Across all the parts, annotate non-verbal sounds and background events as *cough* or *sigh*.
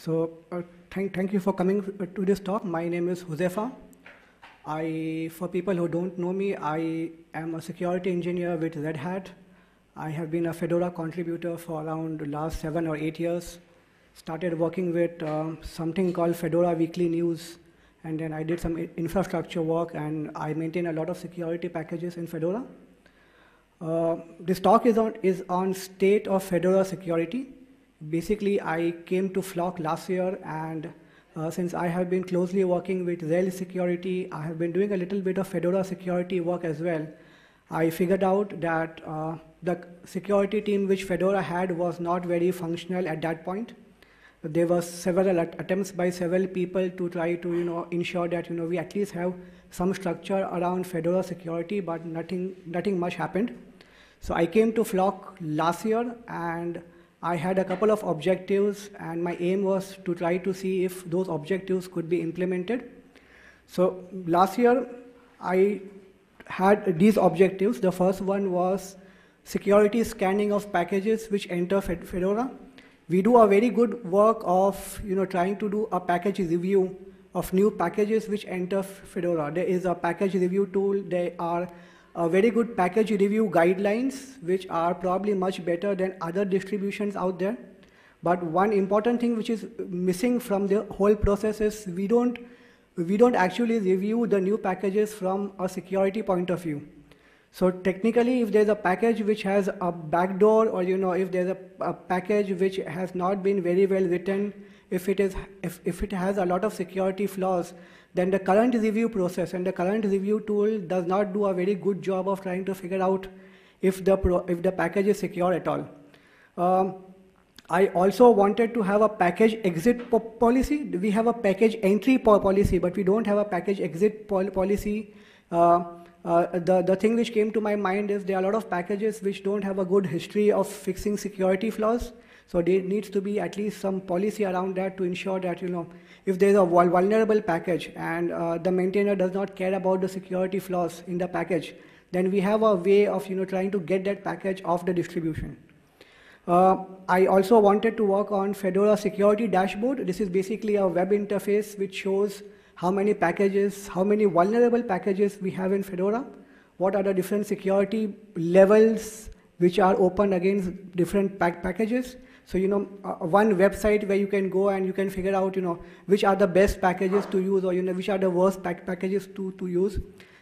So uh, thank, thank you for coming to this talk. My name is Huzaifa. I, for people who don't know me, I am a security engineer with Red Hat. I have been a Fedora contributor for around the last seven or eight years. Started working with uh, something called Fedora Weekly News, and then I did some infrastructure work, and I maintain a lot of security packages in Fedora. Uh, this talk is on, is on state of Fedora security. Basically, I came to Flock last year, and uh, since I have been closely working with RHEL security, I have been doing a little bit of Fedora security work as well. I figured out that uh, the security team which Fedora had was not very functional at that point. There were several attempts by several people to try to you know, ensure that you know, we at least have some structure around Fedora security, but nothing, nothing much happened. So I came to Flock last year, and I had a couple of objectives, and my aim was to try to see if those objectives could be implemented. So last year, I had these objectives. The first one was security scanning of packages which enter Fedora. We do a very good work of you know, trying to do a package review of new packages which enter Fedora. There is a package review tool. There are a very good package review guidelines, which are probably much better than other distributions out there. But one important thing which is missing from the whole process is we don't, we don't actually review the new packages from a security point of view. So technically, if there's a package which has a backdoor, or you know, if there's a, a package which has not been very well written, if it is, if, if it has a lot of security flaws, then the current review process and the current review tool does not do a very good job of trying to figure out if the, pro, if the package is secure at all. Um, I also wanted to have a package exit po policy. We have a package entry po policy, but we don't have a package exit pol policy. Uh, uh, the, the thing which came to my mind is there are a lot of packages which don't have a good history of fixing security flaws. So there needs to be at least some policy around that to ensure that, you know, if there's a vulnerable package and uh, the maintainer does not care about the security flaws in the package, then we have a way of you know, trying to get that package off the distribution. Uh, I also wanted to work on Fedora Security Dashboard. This is basically a web interface which shows how many packages, how many vulnerable packages we have in Fedora, what are the different security levels which are open against different pack packages, so, you know, uh, one website where you can go and you can figure out, you know, which are the best packages to use or, you know, which are the worst pack packages to, to use.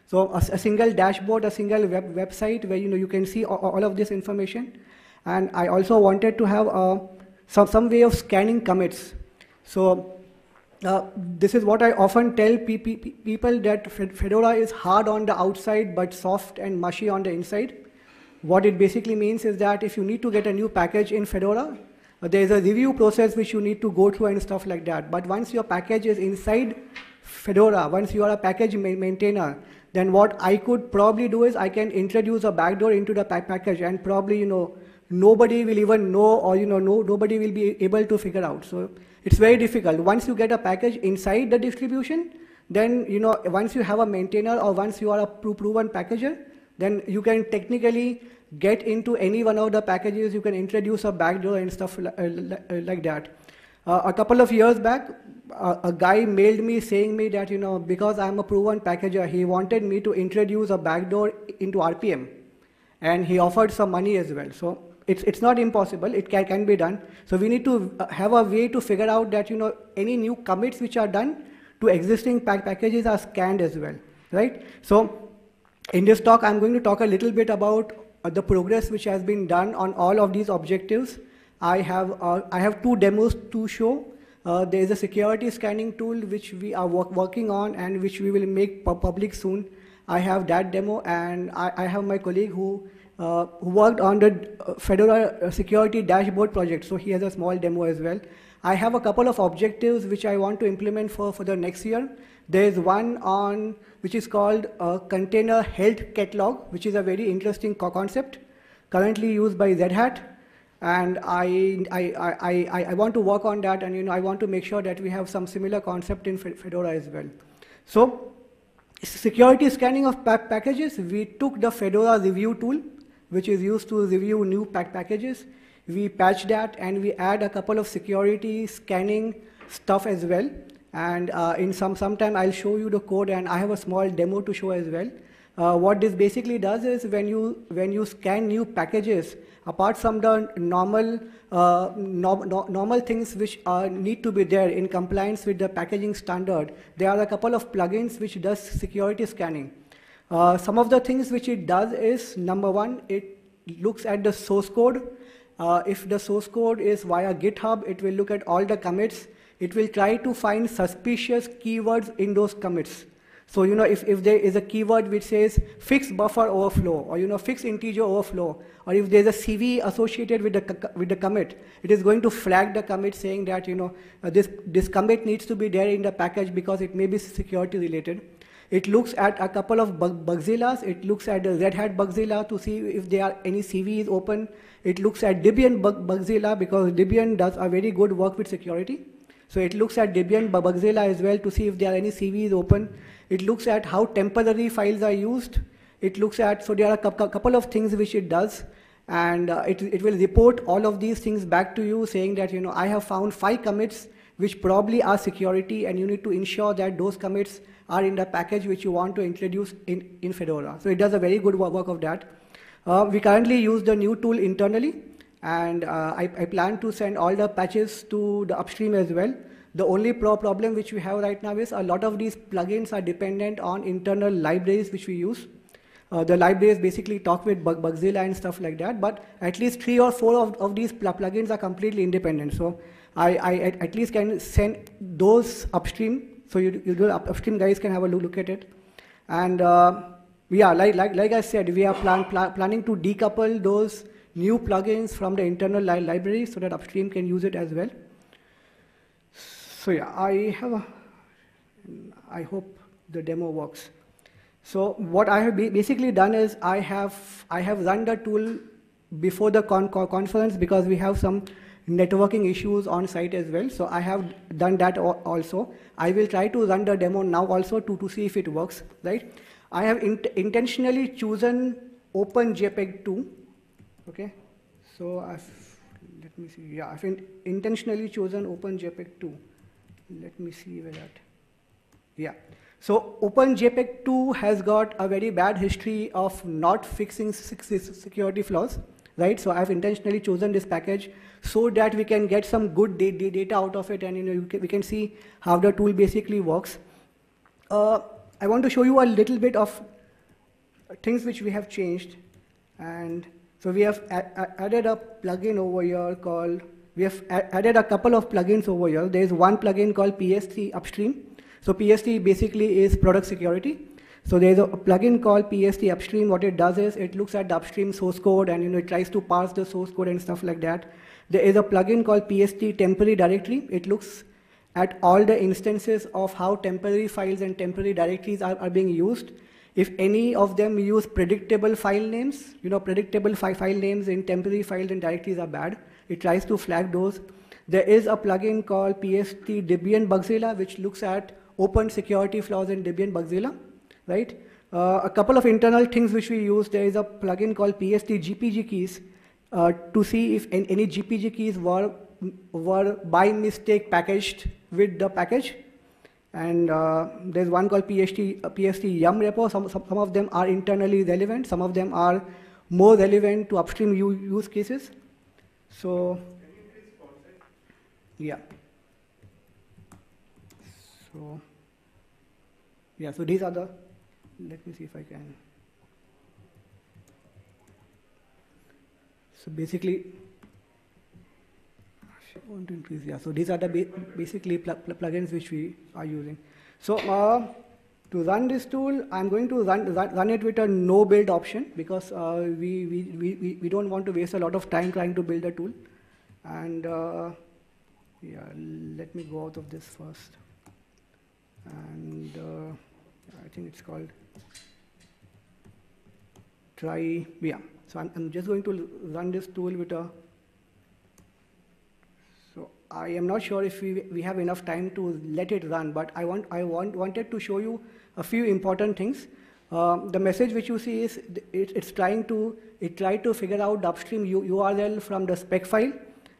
So a, a, single dashboard, a single web website where, you know, you can see all, all of this information. And I also wanted to have uh, some, some way of scanning commits. So uh, this is what I often tell pe pe people that Fedora is hard on the outside but soft and mushy on the inside. What it basically means is that if you need to get a new package in Fedora, there's a review process which you need to go through and stuff like that. But once your package is inside Fedora, once you are a package ma maintainer, then what I could probably do is I can introduce a backdoor into the pa package and probably, you know, nobody will even know or, you know, no, nobody will be able to figure out. So it's very difficult. Once you get a package inside the distribution, then, you know, once you have a maintainer or once you are a proven packager, then you can technically get into any one of the packages, you can introduce a backdoor and stuff uh, like that. Uh, a couple of years back, uh, a guy mailed me saying me that, you know, because I'm a proven packager, he wanted me to introduce a backdoor into RPM. And he offered some money as well. So it's, it's not impossible, it can, can be done. So we need to uh, have a way to figure out that, you know, any new commits which are done to existing pack packages are scanned as well, right? So in this talk, I'm going to talk a little bit about uh, the progress which has been done on all of these objectives. I have, uh, I have two demos to show. Uh, there is a security scanning tool which we are work working on and which we will make public soon. I have that demo and I, I have my colleague who, uh, who worked on the uh, Fedora security dashboard project, so he has a small demo as well. I have a couple of objectives which I want to implement for, for the next year. There is one on which is called a container health catalog, which is a very interesting concept, currently used by Red Hat. And I, I, I, I, I want to work on that, and you know, I want to make sure that we have some similar concept in Fedora as well. So, security scanning of pack packages, we took the Fedora review tool, which is used to review new pack packages. we patch that and we add a couple of security scanning stuff as well. And uh, in some sometime I'll show you the code and I have a small demo to show as well. Uh, what this basically does is when you when you scan new packages, apart from the normal uh, no, no, normal things which uh, need to be there in compliance with the packaging standard, there are a couple of plugins which does security scanning. Uh, some of the things which it does is number one, it looks at the source code. Uh, if the source code is via GitHub, it will look at all the commits. It will try to find suspicious keywords in those commits. So, you know, if, if there is a keyword which says fix buffer overflow or, you know, fix integer overflow, or if there's a CVE associated with the, with the commit, it is going to flag the commit saying that, you know, uh, this, this commit needs to be there in the package because it may be security related. It looks at a couple of bug Bugzillas. It looks at the Red Hat Bugzilla to see if there are any CVEs open. It looks at Debian bug Bugzilla because Debian does a very good work with security. So it looks at Debian Bugzilla as well to see if there are any CVEs open. It looks at how temporary files are used. It looks at, so there are a couple of things which it does. And uh, it, it will report all of these things back to you saying that, you know, I have found five commits which probably are security and you need to ensure that those commits are in the package which you want to introduce in, in Fedora. So it does a very good work of that. Uh, we currently use the new tool internally and uh, I, I, plan to send all the patches to the upstream as well. The only pro problem which we have right now is a lot of these plugins are dependent on internal libraries which we use. Uh, the libraries basically talk with Bug Bugzilla and stuff like that, but at least three or four of, of these pl plugins are completely independent. So I, I at, least can send those upstream, so you, you upstream guys can have a look, look at it. And uh, yeah, like, like, like I said, we are plan, pl planning to decouple those new plugins from the internal li library so that upstream can use it as well. So yeah, I have a, I hope the demo works. So what I have basically done is I have, I have run the tool before the con conference because we have some networking issues on site as well. So I have done that also. I will try to run the demo now also to, to see if it works, right? I have int intentionally chosen OpenJPEG 2, okay? So I've, let me see, yeah, I've in intentionally chosen OpenJPEG 2. Let me see where that, yeah. So OpenJPEG 2 has got a very bad history of not fixing security flaws, right? So I've intentionally chosen this package so that we can get some good data out of it and you know, we can see how the tool basically works. Uh, I want to show you a little bit of things which we have changed. And so we have added a plugin over here called, we have added a couple of plugins over here. There is one plugin called PS3 Upstream. So PS3 basically is product security. So there's a plugin called PS3 Upstream. What it does is it looks at the upstream source code and you know it tries to parse the source code and stuff like that. There is a plugin called PS3 temporary directory. It looks at all the instances of how temporary files and temporary directories are, are being used. If any of them use predictable file names, you know, predictable fi file names in temporary files and directories are bad. It tries to flag those. There is a plugin called PS3 Debian Bugzilla, which looks at open security flaws in Debian Bugzilla, right? Uh, a couple of internal things which we use, there is a plugin called PS3 GPG keys, uh, to see if any GPG keys were, were by mistake packaged with the package. And uh, there's one called PST, uh, PST yum repo. Some, some, some, of them are internally relevant. Some of them are more relevant to upstream use cases. So, yeah. So, yeah, so these are the, let me see if I can. So basically, I want to increase, yeah. So these are the ba basically pl pl plugins which we are using. So uh, to run this tool, I'm going to run, run, it with a no build option because uh, we, we, we, we don't want to waste a lot of time trying to build a tool. And uh, yeah, let me go out of this first. And uh, I think it's called try, yeah. So I'm, I'm just going to run this tool with a, so I am not sure if we, we have enough time to let it run, but I, want, I want, wanted to show you a few important things. Um, the message which you see is it, it's trying to it tried to figure out the upstream U URL from the spec file,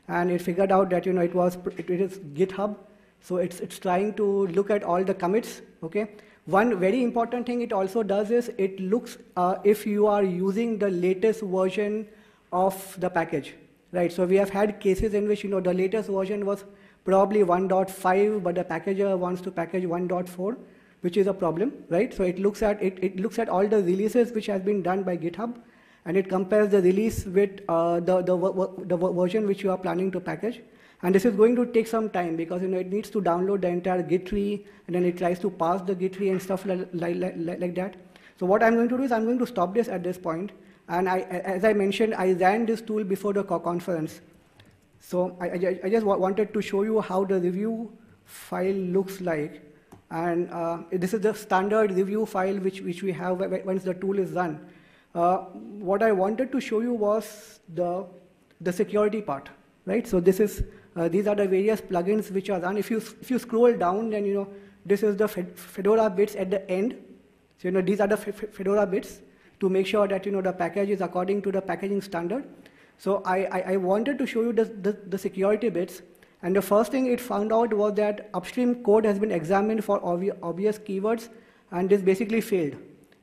and it figured out that you know it was it, it is GitHub, so it's it's trying to look at all the commits. Okay. One very important thing it also does is it looks uh, if you are using the latest version of the package, right? So we have had cases in which you know the latest version was probably 1.5, but the packager wants to package 1.4 which is a problem, right? So it looks at it, it looks at all the releases which has been done by GitHub, and it compares the release with uh, the, the, the version which you are planning to package. And this is going to take some time because you know it needs to download the entire Git tree, and then it tries to pass the Git tree and stuff like, like, like, like that. So what I'm going to do is I'm going to stop this at this point. point, and I, as I mentioned, I ran this tool before the conference. So I, I, I just wanted to show you how the review file looks like. And uh, this is the standard review file which, which we have once the tool is run. Uh, what I wanted to show you was the, the security part, right? So this is, uh, these are the various plugins which are run. If you, if you scroll down, then you know, this is the Fedora bits at the end. So you know, these are the Fedora bits to make sure that you know, the package is according to the packaging standard. So I, I, I wanted to show you the, the, the security bits. And the first thing it found out was that upstream code has been examined for obvious keywords, and this basically failed,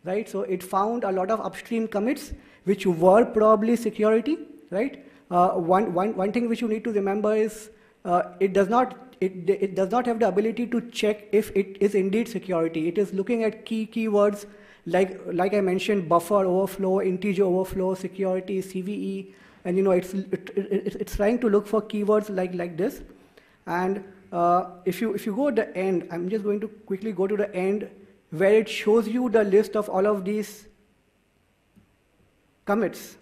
right? So it found a lot of upstream commits which were probably security, right? Uh, one, one, one thing which you need to remember is uh, it does not it, it does not have the ability to check if it is indeed security. It is looking at key keywords like like I mentioned, buffer overflow, integer overflow, security, CVE, and you know it's it, it, it's trying to look for keywords like like this and uh, if you if you go to the end i'm just going to quickly go to the end where it shows you the list of all of these commits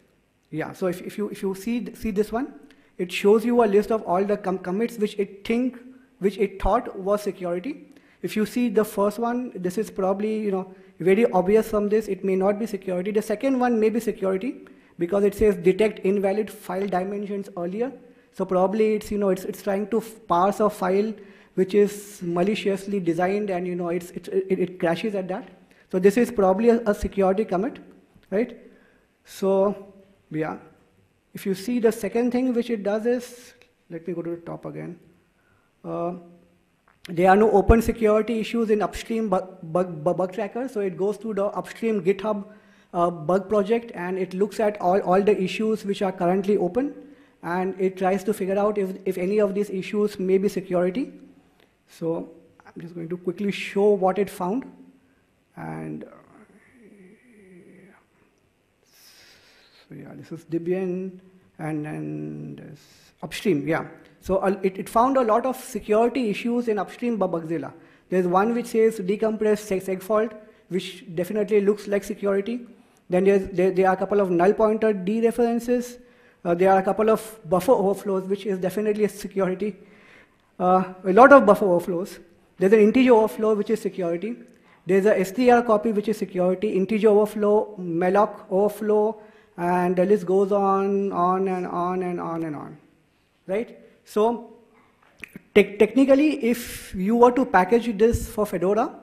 yeah so if, if you if you see see this one it shows you a list of all the com commits which it think which it thought was security if you see the first one this is probably you know very obvious from this it may not be security the second one may be security because it says detect invalid file dimensions earlier. So probably it's, you know, it's, it's trying to parse a file which is maliciously designed and, you know, it's, it, it, it crashes at that. So this is probably a, a, security commit, right? So, yeah. If you see the second thing which it does is, let me go to the top again. Uh, there are no open security issues in upstream bug, bug, bug tracker, so it goes to the upstream GitHub uh, bug project and it looks at all, all the issues which are currently open and it tries to figure out if, if any of these issues may be security. So I'm just going to quickly show what it found. And uh, so yeah, this is Debian and then upstream, yeah. So uh, it, it found a lot of security issues in upstream Bugzilla. There's one which says decompressed segfault, which definitely looks like security. Then there, there, are a couple of null pointer dereferences. Uh, there are a couple of buffer overflows, which is definitely a security. Uh, a lot of buffer overflows. There's an integer overflow, which is security. There's a str copy, which is security, integer overflow, malloc overflow, and the list goes on, on and on and on and on, right? So te technically, if you were to package this for Fedora,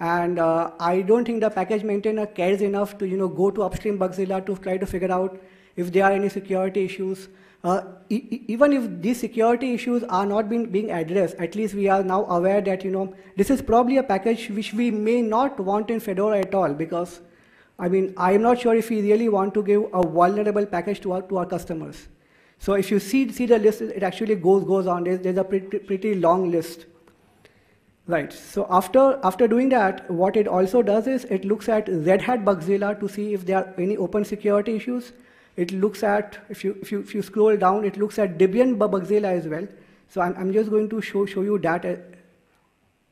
and uh, I don't think the package maintainer cares enough to you know, go to upstream Bugzilla to try to figure out if there are any security issues. Uh, e even if these security issues are not being, being addressed, at least we are now aware that you know, this is probably a package which we may not want in Fedora at all because I mean, I'm not sure if we really want to give a vulnerable package to our, to our customers. So if you see, see the list, it actually goes, goes on. There's, there's a pretty, pretty long list. Right. So after, after doing that, what it also does is it looks at Red Hat Bugzilla to see if there are any open security issues. It looks at, if you, if you, if you scroll down, it looks at Debian Bugzilla as well. So I'm, I'm just going to show, show you that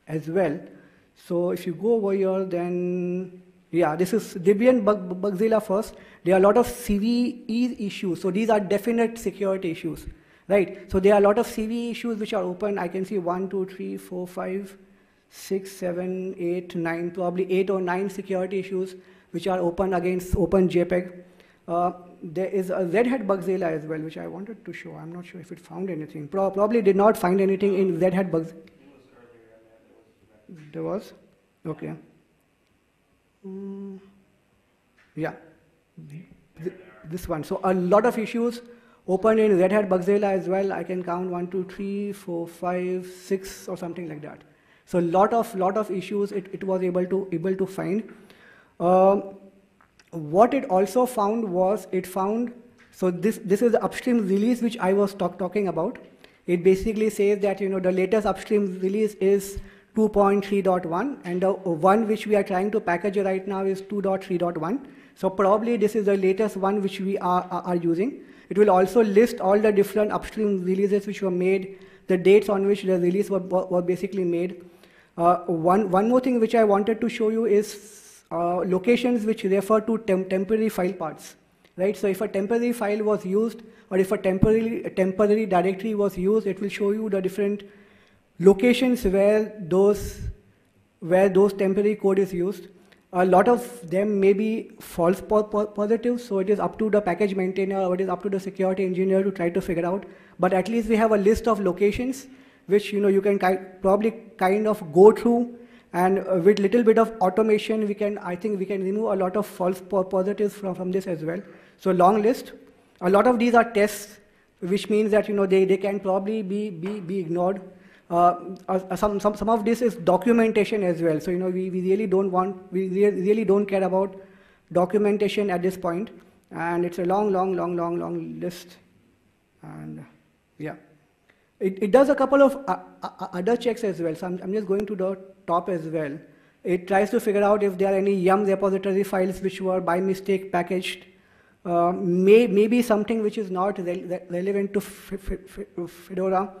as well. So if you go over here, then, yeah, this is Debian Bug, Bugzilla first. There are a lot of CVE issues. So these are definite security issues right? So there are a lot of CVE issues which are open. I can see one, two, three, four, five, six, seven, eight, nine, probably eight or nine security issues which are open against OpenJPEG. Uh, there is a Red Hat Bugzilla as well, which I wanted to show. I'm not sure if it found anything. Pro probably did not find anything in Red Hat Bugs. There was? Okay. Um, yeah, Th this one. So a lot of issues open in Red Hat Bugzilla as well. I can count one, two, three, four, five, six, or something like that. So a lot of lot of issues it, it was able to able to find. Um, what it also found was it found so this this is the upstream release which I was talk, talking about. It basically says that you know the latest upstream release is 2.3.1 and the one which we are trying to package right now is 2.3.1. So probably this is the latest one which we are, are, are, using. It will also list all the different upstream releases which were made, the dates on which the release were, were basically made. Uh, one, one more thing which I wanted to show you is uh, locations which refer to tem temporary file parts. Right? So if a temporary file was used or if a temporary, a temporary directory was used, it will show you the different locations where those, where those temporary code is used. A lot of them may be false po po positive, so it is up to the package maintainer or it is up to the security engineer to try to figure out. But at least we have a list of locations which you know you can ki probably kind of go through and uh, with little bit of automation we can i think we can remove a lot of false po positives from, from this as well so long list a lot of these are tests which means that you know they, they can probably be, be, be ignored some, some, some of this is documentation as well. So, you know, we, we really don't want, we re really don't care about documentation at this point. And it's a long, long, long, long, long list. And yeah. It, it does a couple of uh, uh, uh, other checks as well. So I'm, I'm just going to the top as well. It tries to figure out if there are any yum repository files which were by mistake packaged. Uh, may, maybe something which is not re relevant to Fedora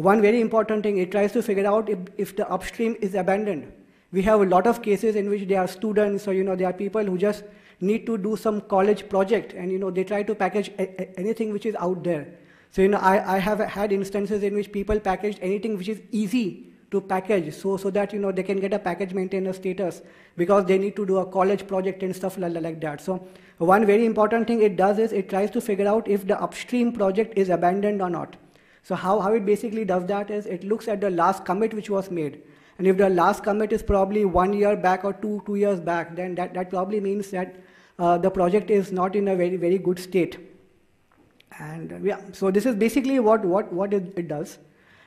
one very important thing, it tries to figure out if, if the upstream is abandoned. We have a lot of cases in which there are students or, you know, there are people who just need to do some college project and, you know, they try to package anything which is out there. So, you know, I, I have had instances in which people packaged anything which is easy to package so, so that, you know, they can get a package maintainer status because they need to do a college project and stuff like, like that. So one very important thing it does is it tries to figure out if the upstream project is abandoned or not. So how, how it basically does that is it looks at the last commit which was made. And if the last commit is probably one year back or two, two years back, then that, that probably means that uh, the project is not in a very, very good state. And uh, yeah, so this is basically what, what, what it, it does.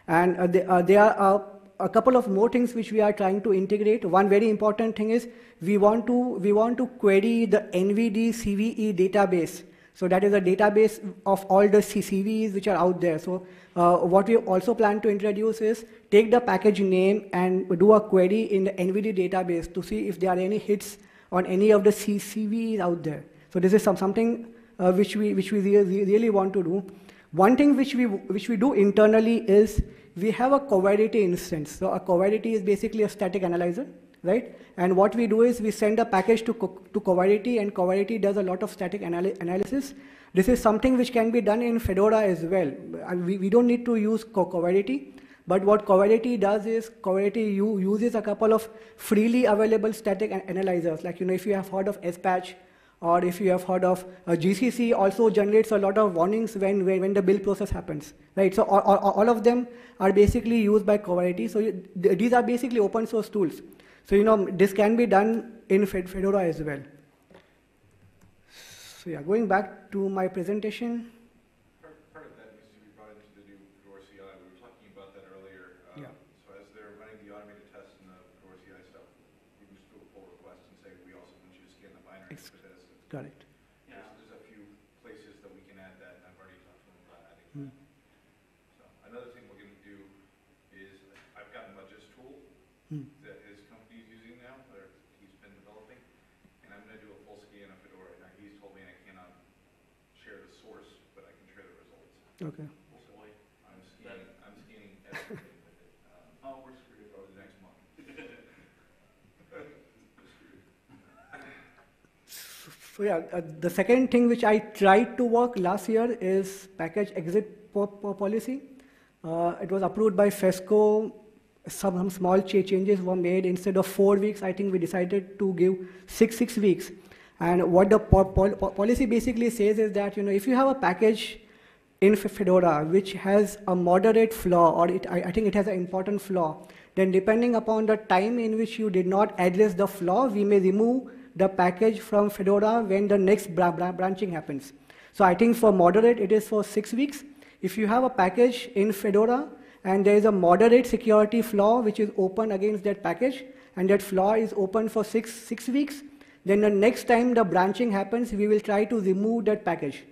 And uh, the, uh, there are a couple of more things which we are trying to integrate. One very important thing is we want to, we want to query the NVD CVE database. So that is a database of all the CVEs which are out there. So uh, what we also plan to introduce is take the package name and do a query in the NVD database to see if there are any hits on any of the CVEs out there. So this is some, something uh, which we, which we really, really want to do. One thing which we, which we do internally is we have a Coverity instance. So a Coverity is basically a static analyzer, right? And what we do is we send a package to, to Coverity and Coverity does a lot of static anal analysis this is something which can be done in Fedora as well. We, we don't need to use Coverity, but what Coverity does is Coverity uses a couple of freely available static analyzers. Like, you know, if you have heard of SPatch, or if you have heard of uh, GCC also generates a lot of warnings when, when, when the build process happens, right? So all, all, all, of them are basically used by Coverity. So you, these are basically open source tools. So, you know, this can be done in Fedora as well. So yeah, going back to my presentation. Part, part of that needs to be brought into the new Fedora CI. We were talking about that earlier. Um, yeah. So as they're running the automated tests and the Fedora CI stuff, we just do a pull request and say we also want you to scan the binary Ex for this. Got it. Yeah. There's, there's, a few places that we can add that, and I've already talked to them about adding hmm. that. So another thing we're going to do is I've got Mudgis tool. Hmm. Okay. The. So yeah, uh, the second thing which I tried to work last year is package exit po po policy. Uh, it was approved by FESCO. Some, some small ch changes were made. Instead of four weeks, I think we decided to give six six weeks. And what the po po policy basically says is that you know if you have a package in Fedora which has a moderate flaw, or it, I, I think it has an important flaw, then depending upon the time in which you did not address the flaw, we may remove the package from Fedora when the next bra bra branching happens. So I think for moderate, it is for six weeks. If you have a package in Fedora and there is a moderate security flaw which is open against that package, and that flaw is open for six, six weeks, then the next time the branching happens, we will try to remove that package.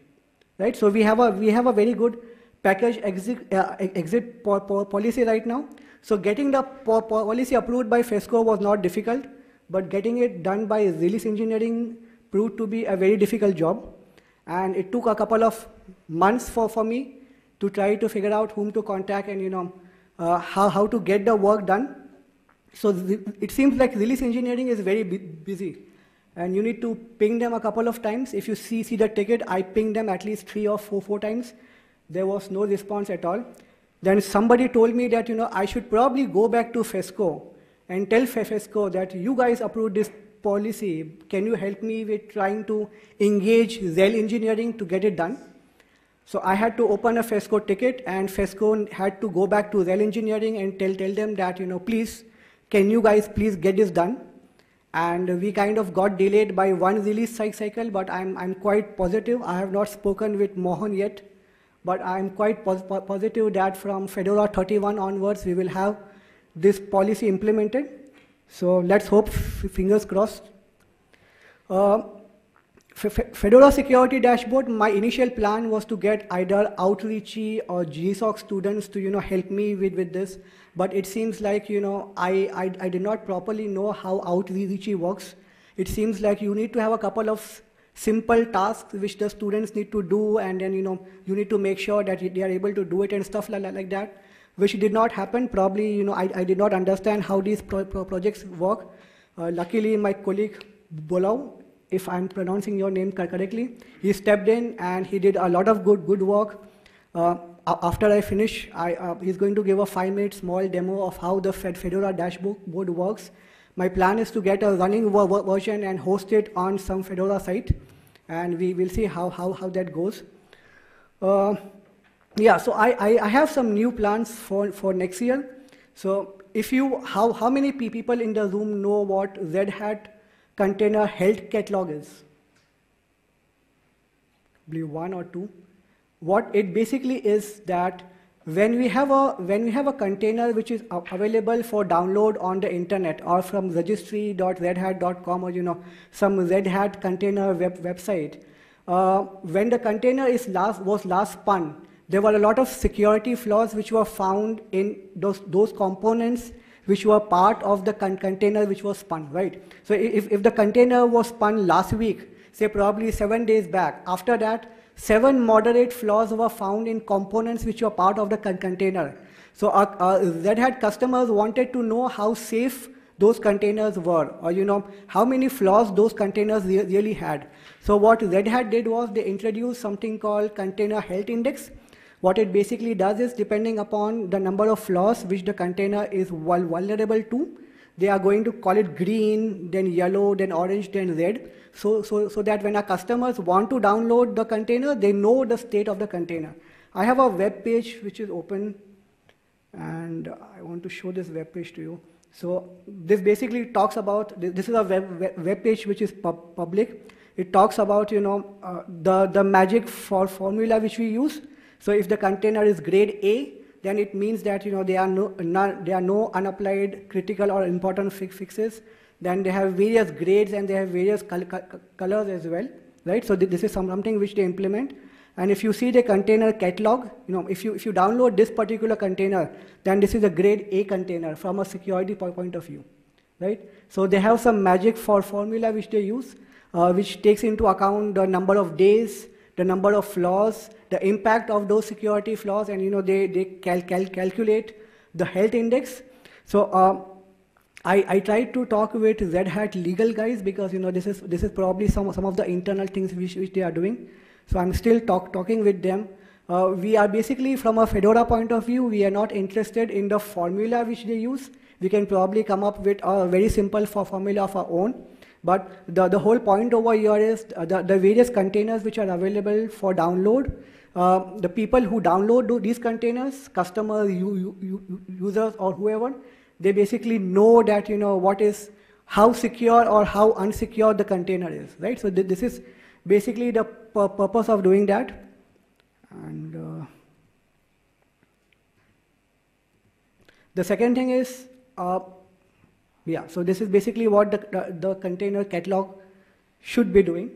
Right? So we have a, we have a very good package exit, uh, exit po po policy right now. So getting the po policy approved by FESCO was not difficult, but getting it done by release engineering proved to be a very difficult job. And it took a couple of months for, for me to try to figure out whom to contact and you know uh, how, how to get the work done. So it seems like release engineering is very busy. And you need to ping them a couple of times. If you see, see the ticket, I pinged them at least three or four, four times. There was no response at all. Then somebody told me that, you know, I should probably go back to FESCO and tell FESCO that you guys approved this policy. Can you help me with trying to engage Zell engineering to get it done? So I had to open a FESCO ticket and FESCO had to go back to Zell engineering and tell, tell them that, you know, please, can you guys please get this done? And we kind of got delayed by one release cycle, but I'm, I'm quite positive. I have not spoken with Mohan yet, but I'm quite pos positive that from Fedora 31 onwards, we will have this policy implemented. So let's hope, fingers crossed. Uh, Fedora Security Dashboard, my initial plan was to get either Outreachy or GSOC students to, you know, help me with, with this. But it seems like, you know, I, I, I did not properly know how Outreachy works. It seems like you need to have a couple of simple tasks which the students need to do, and then, you know, you need to make sure that they are able to do it and stuff like, like that, which did not happen. Probably, you know, I, I did not understand how these pro pro projects work. Uh, luckily, my colleague Bolau, if I'm pronouncing your name correctly, he stepped in and he did a lot of good, good work. Uh, after I finish, I, uh, he's going to give a five-minute small demo of how the Fedora dashboard works. My plan is to get a running version and host it on some Fedora site, and we will see how, how, how that goes. Uh, yeah, so I, I, I, have some new plans for, for next year. So if you, how, how many people in the room know what Red Hat container health catalog is? Probably one or two what it basically is that when we have a when we have a container which is available for download on the internet or from registry.redhat.com or you know some Red Hat container web website, uh, when the container is last was last spun, there were a lot of security flaws which were found in those those components which were part of the con container which was spun, right? So if, if the container was spun last week, say probably seven days back, after that seven moderate flaws were found in components which were part of the con container. So uh, uh, our, our Red Hat customers wanted to know how safe those containers were, or you know, how many flaws those containers re really had. So what Red Hat did was they introduced something called Container Health Index. What it basically does is, depending upon the number of flaws which the container is vulnerable to, they are going to call it green, then yellow, then orange, then red so, so, so that when our customers want to download the container, they know the state of the container. I have a web page which is open, and I want to show this web page to you. So this basically talks about, this is a web, web page which is pub public. It talks about, you know, uh, the, the magic for formula which we use. So if the container is grade A, then it means that, you know, there are no, none, there are no unapplied critical or important fix fixes. Then they have various grades and they have various col colors as well, right? So th this is something which they implement. And if you see the container catalog, you know, if you, if you download this particular container, then this is a grade A container from a security point of view, right? So they have some magic for formula which they use, uh, which takes into account the number of days, the number of flaws, the impact of those security flaws, and you know, they, they cal cal calculate the health index. So uh, I, I tried to talk with Red Hat legal guys because you know this is this is probably some some of the internal things which, which they are doing. So I'm still talk, talking with them. Uh, we are basically from a Fedora point of view, we are not interested in the formula which they use. We can probably come up with a very simple formula of our own. But the, the whole point over here is the, the various containers which are available for download, uh, the people who download these containers, customers, you, you, users, or whoever, they basically know that you know what is how secure or how unsecure the container is, right? So th- this is basically the pur- purpose of doing that. And uh, the second thing is, uh, yeah, so this is basically what the, the, container catalog should be doing.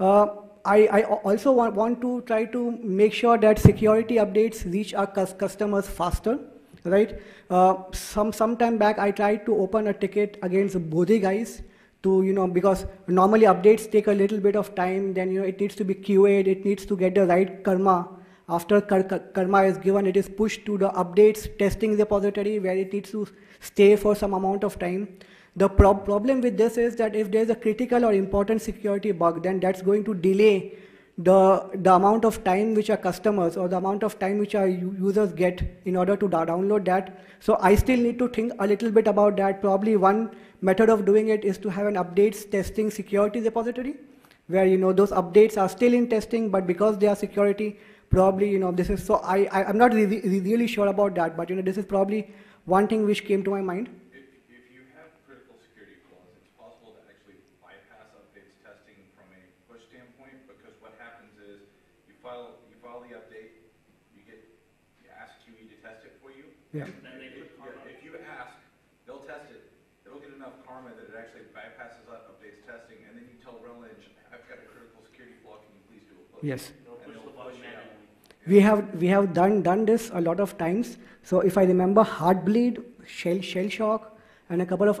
Uh, I, I also want, want to try to make sure that security updates reach our cus- customers faster, right? Uh, some some time back, I tried to open a ticket against Bodhi guys to you know because normally updates take a little bit of time. Then you know it needs to be QA'd, it needs to get the right karma. After kar- kar- karma is given, it is pushed to the updates testing repository where it needs to stay for some amount of time. The prob- problem with this is that if there's a critical or important security bug, then that's going to delay the, the amount of time which our customers or the amount of time which our users get in order to download that. So I still need to think a little bit about that. Probably one method of doing it is to have an updates testing security repository where you know those updates are still in testing, but because they are security, probably you know this is so I, I I'm not really, really sure about that, but you know this is probably one thing which came to my mind. If, if you have critical security flaws, it's possible to actually bypass updates testing from a push standpoint, because what happens is, you file, you file the update, you get, you ask QE to test it for you. Yeah. Then they If- put karma. If you ask, they'll test it, it'll get enough karma that it actually bypasses up updates testing, and then you tell RelEng, I've got a critical security flaw, can you please do a push? Yes. They'll And push they'll the button push it out. manually. We have we have done done this a lot of times. So if I remember Heartbleed, Shell Shell Shock, and a couple of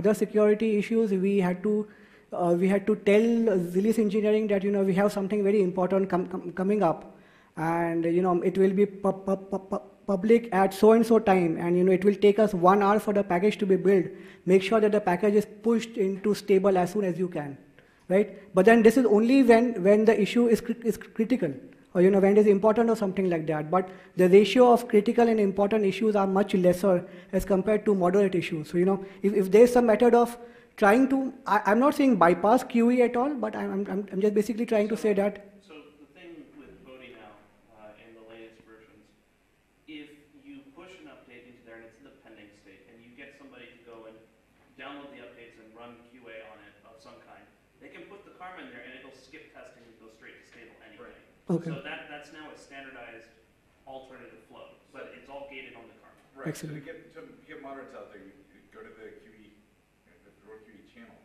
other security issues, we had to uh, we had to tell release engineering that you know we have something very important com- com- coming up, and you know it will be pu- pu- pu- pu- public at so and so time, and you know it will take us one hour for the package to be built. Make sure that the package is pushed into stable as soon as you can, right? But then this is only when when the issue is cri- is critical or you know when it is important or something like that. But the ratio of critical and important issues are much lesser as compared to moderate issues. So you know if, if there is some method of trying to, I, I'm not saying bypass QE at all, but I'm, I'm, I'm just basically trying to say that So the thing with Bodhi now, uh, in the latest versions, if you push an update into there and it's in the pending state, and you get somebody to go and download the updates and run QA on it of some kind, they can put the karma in there and it'll skip testing and go straight to stable anyway. Okay, So that, that's now a standardized alternative flow, but it's all gated on the karma. Right, so to get, to get moderates out there, you you go to the QE, the Fedora QE channel,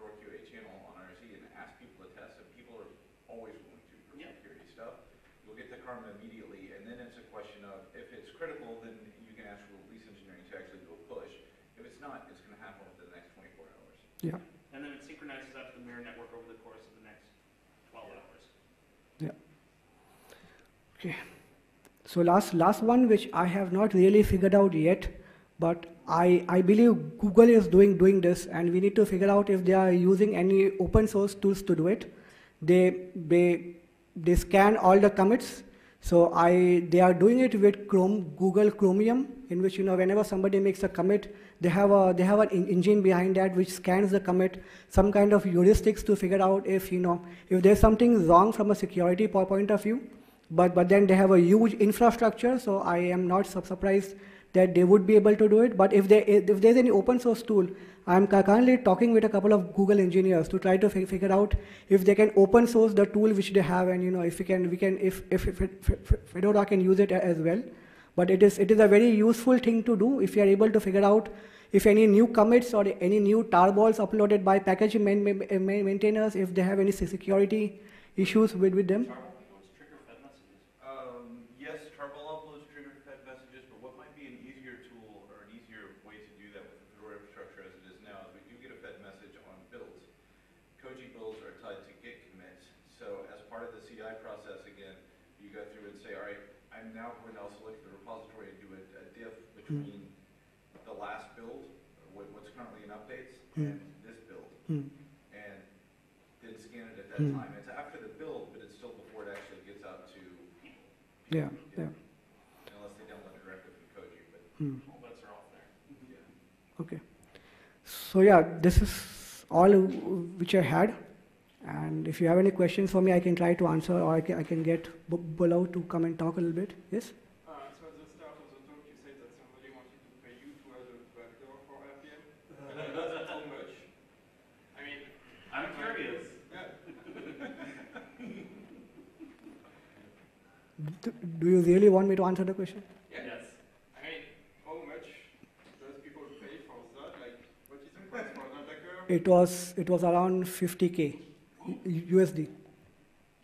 or Fedora QA channel on IRC and ask people to test, and people are always willing to for Yeah. security stuff. You'll get the karma immediately, and then it's a question of, if it's critical, then you can ask release engineering to actually do a push. If it's not, it's gonna happen within the next twenty-four hours. yeah. And then it synchronizes up to the mirror network over the course of the next twelve hours. So last last one which I have not really figured out yet, but I, I believe Google is doing doing this, and we need to figure out if they are using any open source tools to do it. They they they scan all the commits. So I they are doing it with Chrome Google Chromium, in which you know whenever somebody makes a commit, they have a they have an en- engine behind that which scans the commit, some kind of heuristics to figure out if you know if there's something wrong from a security point of view. But but then they have a huge infrastructure, so I am not su- surprised that they would be able to do it. But if they if there's any open source tool, I'm currently talking with a couple of Google engineers to try to fi- figure out if they can open source the tool which they have, and you know if we can we can if if, if, if, Fedora can use it as well. But it is it is a very useful thing to do if you are able to figure out if any new commits or any new tarballs uploaded by package main, main, main maintainers, if they have any security issues with, with them. Tarball uploads trigger fed messages. Um, yes, Tarball uploads trigger fed messages, but what might be an easier tool or an easier way to do that with the Fedora infrastructure as it is now is we do get a fed message on builds. Koji builds are tied to Git commits, so as part of the CI process, again, you go through and say, all right, I'm now going to also look at the repository and do a, a diff between the last build, or what, what's currently in updates, Hmm. and this build, Hmm. and then scan it at that Hmm. time. It's after the build, but it's still before it actually gets out to people. Yeah, yeah. Unless they download it directly from Koji, but, Hmm. All bets are off there. yeah. Okay. So yeah, this is all which I had, And if you have any questions for me, I can try to answer, or I can, I can get B- Bulao to come and talk a little bit. Yes? Uh, so at the start of the talk, you said that somebody wanted to pay you to have a backdoor for RPM. That's how much? I mean, I'm curious. yeah, Do, do you really want me to answer the question? yeah. Yes. I mean, how much does people pay for that? Like, what is the price for an attacker? It was it was around 50k U- USD.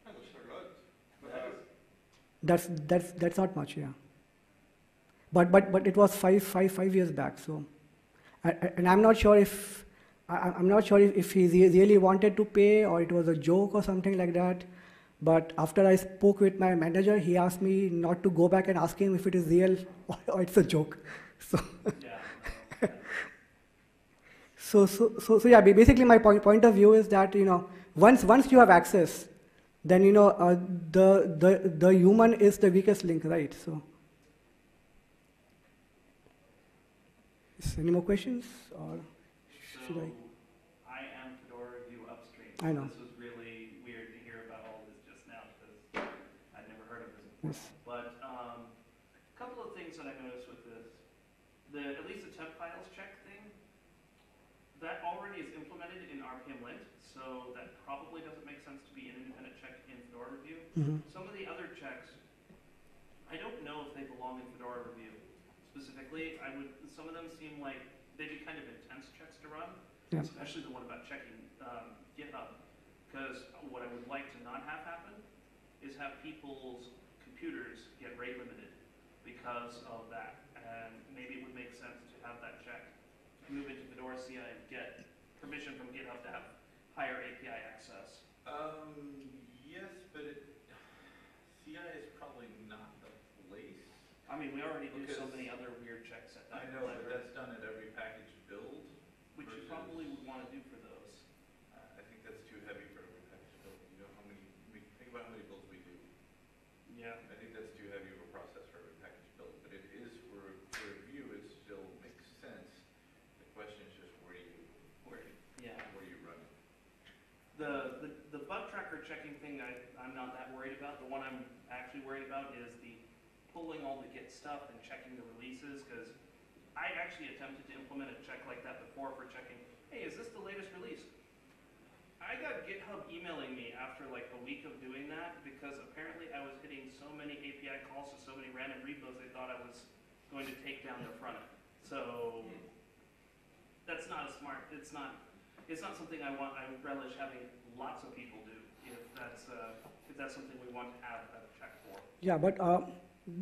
That's a lot. But That is- That's that's that's not much, yeah. But but but it was five five five years back, so, and I'm not sure if I'm not sure if he really wanted to pay or it was a joke or something like that. But after I spoke with my manager, he asked me not to go back and ask him if it is real or, or it's a joke. *laughs* So Yeah. *laughs* so so so, so yeah. Basically, my point point of view is that you know once once you have access, then you know uh, the the the human is the weakest link, right? So. Any more questions or should So, I? I am Fedora Review upstream. I know. This was really weird to hear about all this just now because I'd never heard of this before. Yes. But um, a couple of things that I noticed with this, the at least the temp files check thing, that already is implemented in RPM Lint, so that probably doesn't make sense to be an independent check in Fedora Review. Mhm. Some of the other checks, I don't know if they belong in Fedora Review specifically. I would, some of them seem like they'd be kind of intense checks to run, especially the one about checking um, GitHub. Because what I would like to not have happen is have people's computers get rate limited because of that. And maybe it would make sense to have that check move into Fedora CI and get permission from GitHub to have higher API access. Um, yes, but it, CI is probably not the place. I mean, we already do so many other weird checks at I that know, but level, that's done at every package build. which you versus- probably would want to do for those. Uh, I think that's too heavy for every package build. You know how many, we, think about how many builds we do. Yeah. I think that's too heavy of a process for every package build, but it is for, for review, it still makes sense. The question is just where do you, where, do you- Yeah. where do you run it? The, the, the bug tracker checking thing, I, I'm not that worried about. The one I'm actually worried about is the pulling all the Git stuff and checking the releases, because I actually attempted to implement a check like that before for checking, hey, is this the latest release? I got GitHub emailing me after like a week of doing that, because apparently I was hitting so many API calls to so many random repos, they thought I was going to take down their front end. So, that's not a smart, it's not, it's not something I want, I relish having lots of people do, if that's, uh, if that's something we want to have a check for. Yeah, but uh,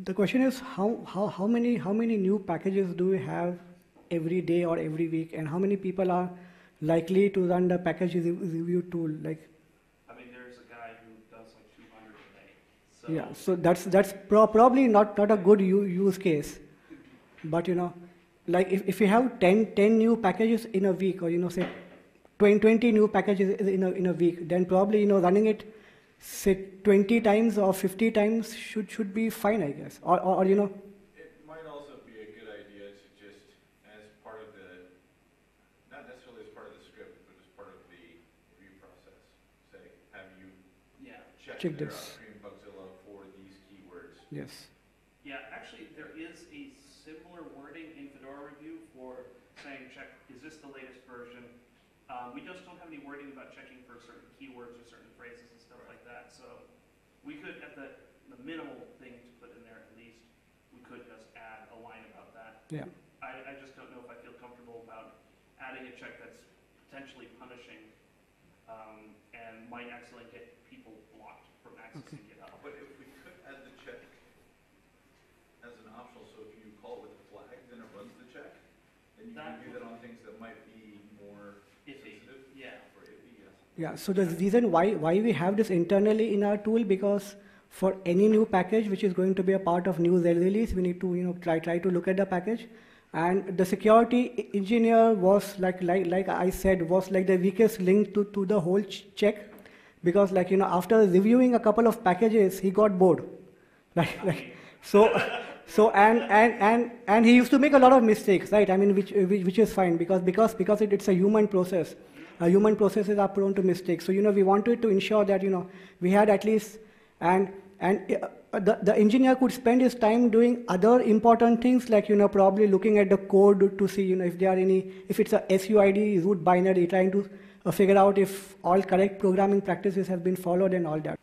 the question is how, how, how many how many new packages do we have every day or every week, and how many people are likely to run the package review tool? Like, I mean, there's a guy who does like two hundred a day, so. yeah, so that's that's pro- probably not not a good u- use case. But you know, like if, if you have 10, 10 new packages in a week, or you know, say 20, 20 new packages in a in a week, then probably you know running it say 20 times or 50 times should should be fine, I guess. Or or, or you know. It might also be a good idea to just, as part of the, not necessarily as part of the script, but as part of the review process, say, have you Yeah, check Check this. upstream Bugzilla for these keywords? Yes. yeah, actually, there is a similar wording in Fedora Review for saying, check, is this the latest version? Um, we just don't have any wording about checking for certain keywords or certain phrases and stuff like that, so we could, at the, the minimal thing to put in there at least, we could just add a line about that. Yeah. I, I just don't know if I feel comfortable about adding a check that's potentially punishing, um, and might accidentally get people blocked from accessing GitHub. But if we could add the check as an optional, so if you call it with a flag, then it runs the check, then you can do that on things that might be more Iffy, sensitive yeah. for iffy, yes. Yeah, so the reason why, why we have this internally in our tool, because for any new package which is going to be a part of new RHEL release, we need to you know try try to look at the package. And the security engineer was like like like I said was like the weakest link to, to the whole ch- check, because like you know after reviewing a couple of packages he got bored, *laughs* like like so so and and and and he used to make a lot of mistakes, right? I mean which which, which is fine because because because it, it's a human process uh, human processes are prone to mistakes. So, you know, we wanted to ensure that, you know, we had at least, and, and uh, the, the engineer could spend his time doing other important things like, you know, probably looking at the code to see, you know, if there are any, if it's a SUID root binary, trying to uh, figure out if all correct programming practices have been followed and all that.